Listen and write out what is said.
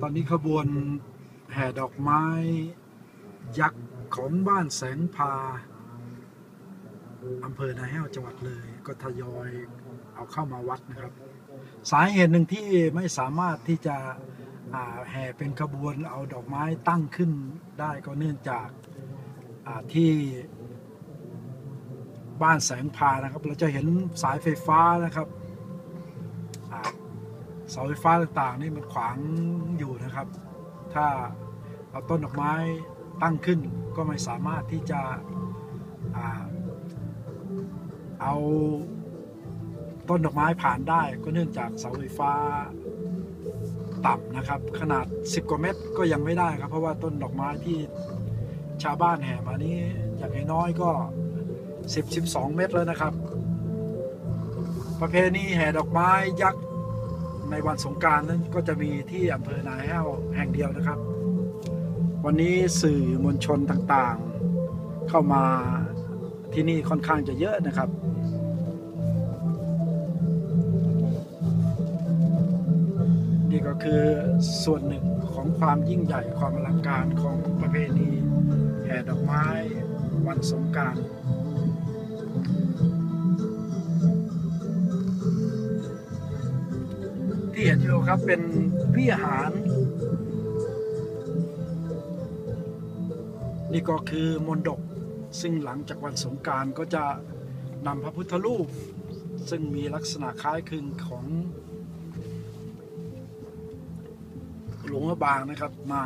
ตอนนี้ขบวนแห่ดอกไม้ ยักษ์ของบ้านแสงพาอำเภอนาแห้วจังหวัดเลย ก็ทยอยเอาเข้ามาวัดนะครับ สาเหตุหนึ่งที่ไม่สามารถที่จะแห่เป็นขบวนเอาดอกไม้ตั้งขึ้นได้ก็เนื่องจากาที่บ้านแสงพานะครับ เราจะเห็นสายไฟฟ้านะครับ เสาไฟฟ้าต่างๆ นี่มันขวางอยู่นะครับ ถ้าเอาต้นดอกไม้ตั้งขึ้นก็ไม่สามารถที่จะอเอาต้นดอกไม้ผ่านได้ก็เนื่องจากเสาไฟฟ้าต่ำนะครับ ขนาด 10 กว่าเมตรก็ยังไม่ได้ครับ เพราะว่าต้นดอกไม้ที่ชาวบ้านแห่มานี้อย่างน้อยก็ 10 12 เมตรแล้วนะครับ ประเพณีแห่ดอกไม้ยักษ์ ในวันสงการนั้นก็จะมีที่อำเภอนาแห้วแห่งเดียวนะครับ วันนี้สื่อมวลชนต่างๆ เข้ามาที่นี่ค่อนข้างจะเยอะนะครับนี่ก็คือส่วนหนึ่งของความยิ่งใหญ่ความอลังการของประเพณีแห่ดอกไม้วันสงกราร ที่เห็นอยู่ครับเป็นวิหาร นี่ก็คือมนดกซึ่งหลังจากวันสงการก็จะนำพระพุทธรูป ซึ่งมีลักษณะคล้ายคลึงของหลวงพระบางนะครับมา